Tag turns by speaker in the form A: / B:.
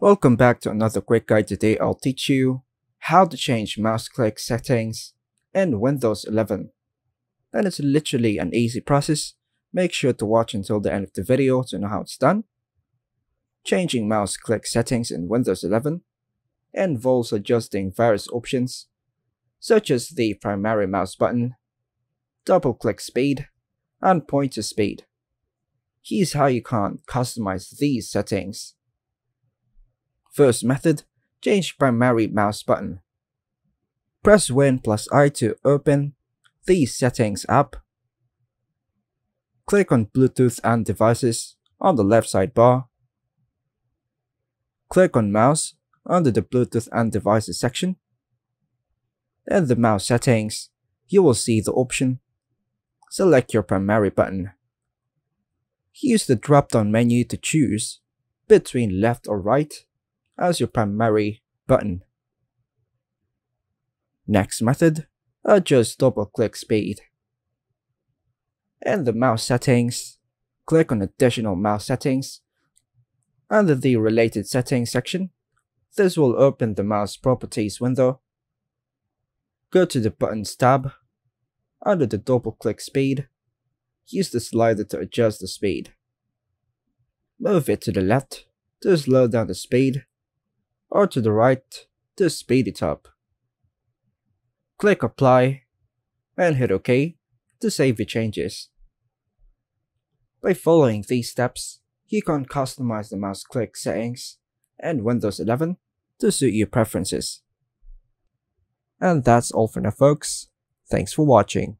A: Welcome back to another quick guide. Today I'll teach you how to change mouse click settings in Windows 11. And it's literally an easy process. Make sure to watch until the end of the video to know how it's done. Changing mouse click settings in Windows 11 involves adjusting various options such as the primary mouse button, double click speed, and pointer speed. Here's how you can customize these settings. First method, change primary mouse button. Press Win plus I to open the Settings app. Click on Bluetooth and Devices on the left sidebar. Click on Mouse under the Bluetooth and Devices section. In the mouse settings, you will see the option Select your primary button. Use the drop-down menu to choose between left or right as your primary button. Next method, adjust double-click speed. In the mouse settings, click on additional mouse settings. Under the related settings section, this will open the mouse properties window. Go to the buttons tab. Under the double-click speed, use the slider to adjust the speed. Move it to the left to slow down the speed or to the right to speed it up. Click apply and hit OK to save your changes. By following these steps, you can customize the mouse click settings and Windows 11 to suit your preferences. And that's all for now folks, thanks for watching.